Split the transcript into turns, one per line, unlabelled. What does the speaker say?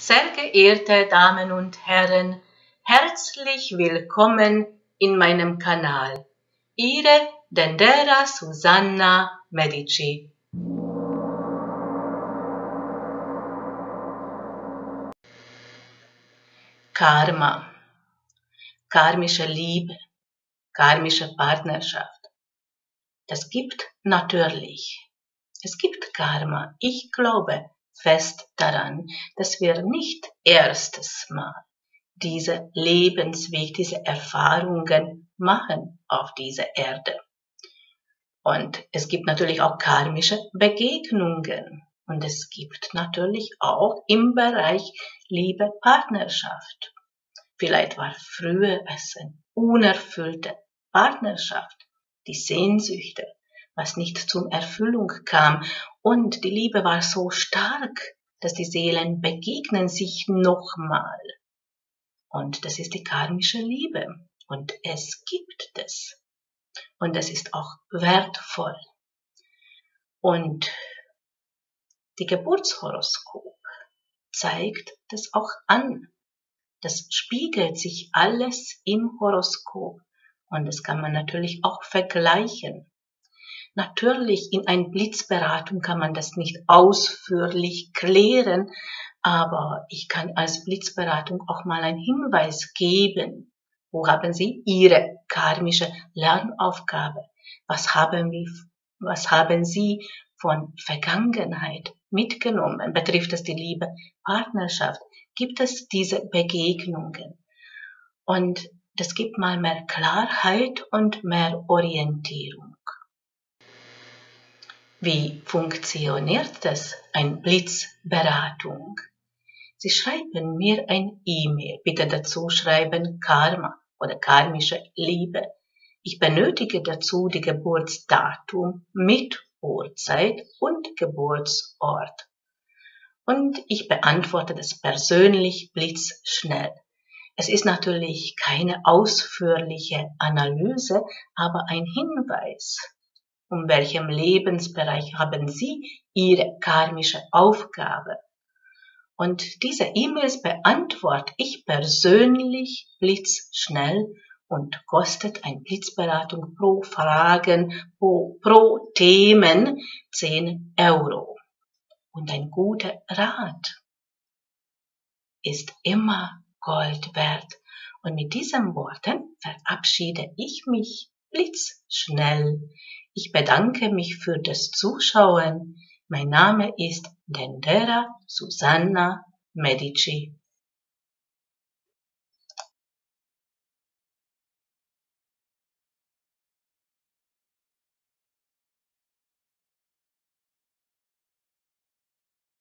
Sehr geehrte Damen und Herren, herzlich willkommen in meinem Kanal. Ihre Dendera Susanna Medici. Karma, karmische Liebe, karmische Partnerschaft. Das gibt natürlich. Es gibt Karma. Ich glaube, fest daran, dass wir nicht erstes Mal diese Lebensweg, diese Erfahrungen machen auf dieser Erde. Und es gibt natürlich auch karmische Begegnungen. Und es gibt natürlich auch im Bereich Liebe Partnerschaft. Vielleicht war früher es eine unerfüllte Partnerschaft, die Sehnsüchte, was nicht zum Erfüllung kam. Und die Liebe war so stark, dass die Seelen begegnen sich nochmal. Und das ist die karmische Liebe. Und es gibt es. Und es ist auch wertvoll. Und die Geburtshoroskop zeigt das auch an. Das spiegelt sich alles im Horoskop. Und das kann man natürlich auch vergleichen. Natürlich in ein Blitzberatung kann man das nicht ausführlich klären, aber ich kann als Blitzberatung auch mal einen Hinweis geben. Wo haben Sie Ihre karmische Lernaufgabe? Was haben, wir, was haben Sie von Vergangenheit mitgenommen? Betrifft es die Liebe, Partnerschaft? Gibt es diese Begegnungen? Und das gibt mal mehr Klarheit und mehr Orientierung. Wie funktioniert das, ein Blitzberatung? Sie schreiben mir ein E-Mail. Bitte dazu schreiben Karma oder karmische Liebe. Ich benötige dazu die Geburtsdatum mit Uhrzeit und Geburtsort. Und ich beantworte das persönlich blitzschnell. Es ist natürlich keine ausführliche Analyse, aber ein Hinweis um welchem Lebensbereich haben Sie Ihre karmische Aufgabe? Und diese E-Mails beantworte ich persönlich blitzschnell und kostet ein Blitzberatung pro Fragen, pro, pro Themen 10 Euro. Und ein guter Rat ist immer Gold wert. Und mit diesen Worten verabschiede ich mich blitzschnell. Ich bedanke mich für das Zuschauen. Mein Name ist Dendera Susanna Medici.